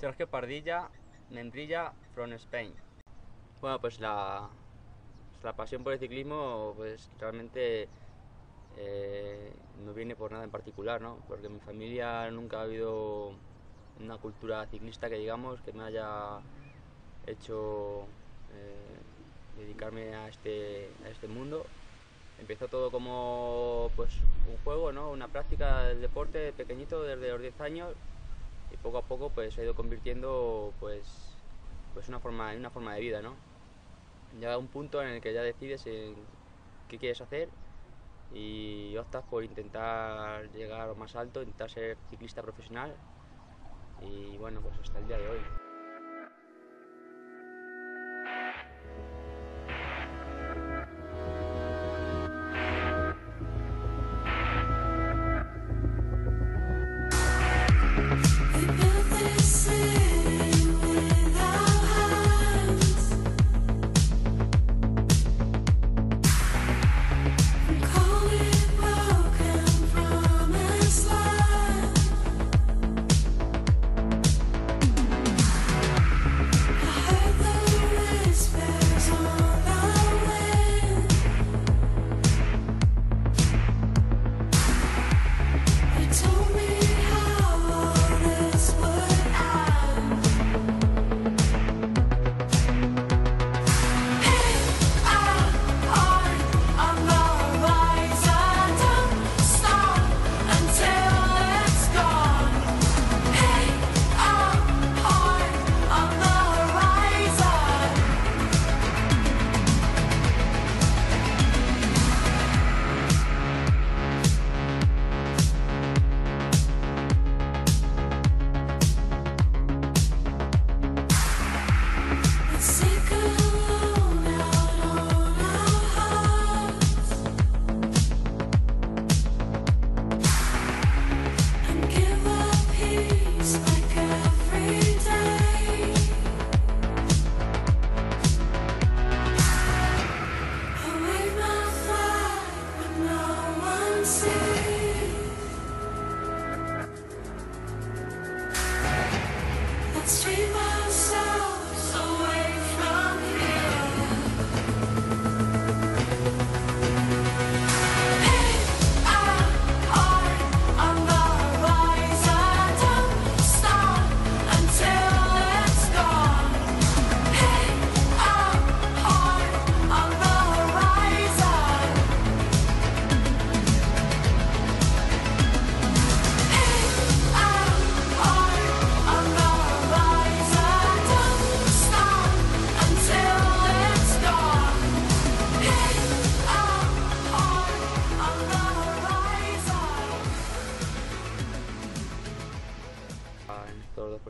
Sergio Pardilla, Membrilla, from Spain. Bueno, pues la, la pasión por el ciclismo, pues realmente eh, no viene por nada en particular, ¿no? Porque en mi familia nunca ha habido una cultura ciclista que digamos que me haya hecho eh, dedicarme a este, a este mundo. Empezó todo como pues, un juego, ¿no? una práctica del deporte pequeñito desde los 10 años y poco a poco pues, se ha ido convirtiendo pues, pues una, forma, en una forma de vida. ¿no? Llega un punto en el que ya decides qué quieres hacer y optas por intentar llegar más alto, intentar ser ciclista profesional y bueno, pues hasta el día de hoy. Street miles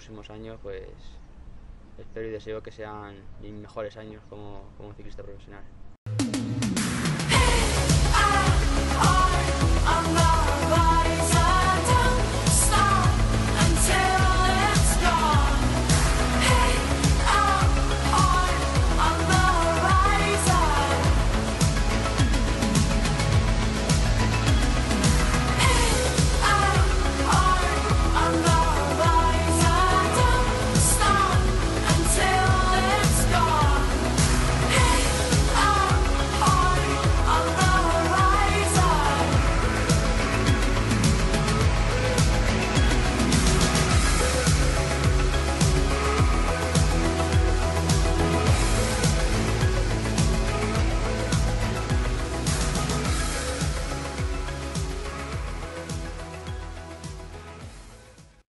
próximos años, pues espero y deseo que sean mis mejores años como, como ciclista profesional.